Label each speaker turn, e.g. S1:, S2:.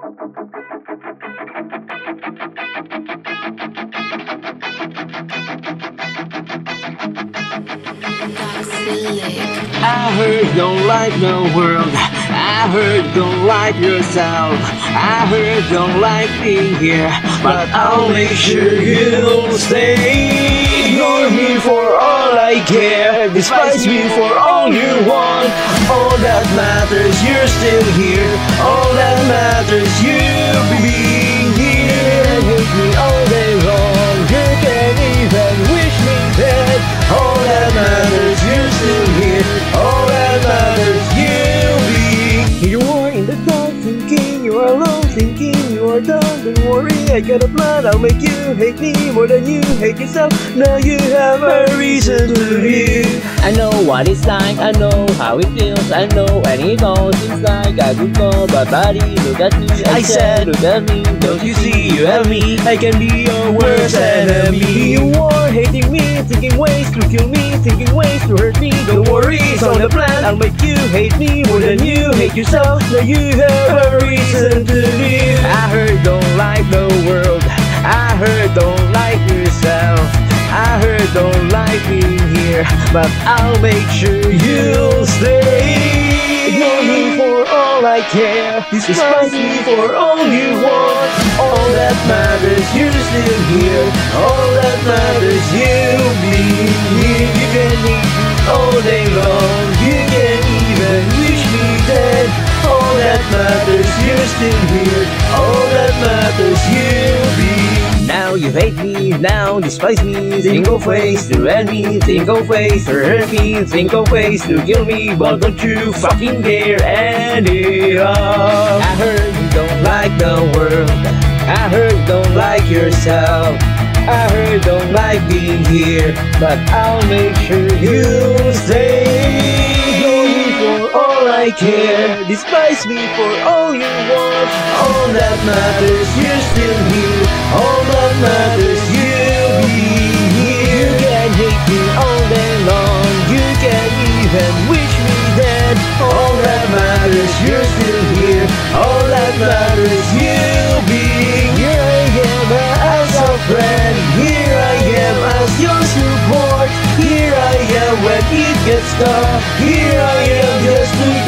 S1: I heard don't like the world. I heard don't like yourself. I heard don't like being here. But I'll make sure you'll stay. Ignore me for all I care. Despise me for all you want. Matters, you're still here. All that matters, you being here. And Hate me all day long. You can't even wish me dead. All that matters, you're still here. All that matters, you being You are in the dark thinking you're alone thinking you are done Don't worry, I got a plan I'll make you hate me more than you hate yourself. Now you have a reason to live
S2: I know what it's like, I know how it feels I know and it all seems like. I could go my body look at me,
S1: I said,
S2: look at me
S1: Don't you see you have me? I can be your worst enemy.
S2: You are hating me, thinking ways to kill me Thinking ways to hurt me.
S1: Don't worry, it's on the plan.
S2: I'll make you hate me more than you hate yourself.
S1: Now you have a reason to live
S2: I don't like being here But I'll make sure you'll stay.
S1: Ignore me for all I care. Despise me for all you want. All that matters, you're still here. All that matters, you being here You can hate me all day long. You can even wish me dead. All that matters, you're still here. All that matters, you being
S2: Now you hate me, now despise me. Think of ways to end me Think of ways to hurt me. Think of ways to kill me But don't you fucking dare anyhow I heard you don't like the world. I heard you don't like yourself. I heard you don't like being here But I'll make sure you stay.
S1: Me for all I care. Despise me for all you want. All that matters, you're it gets dark. Here I am just to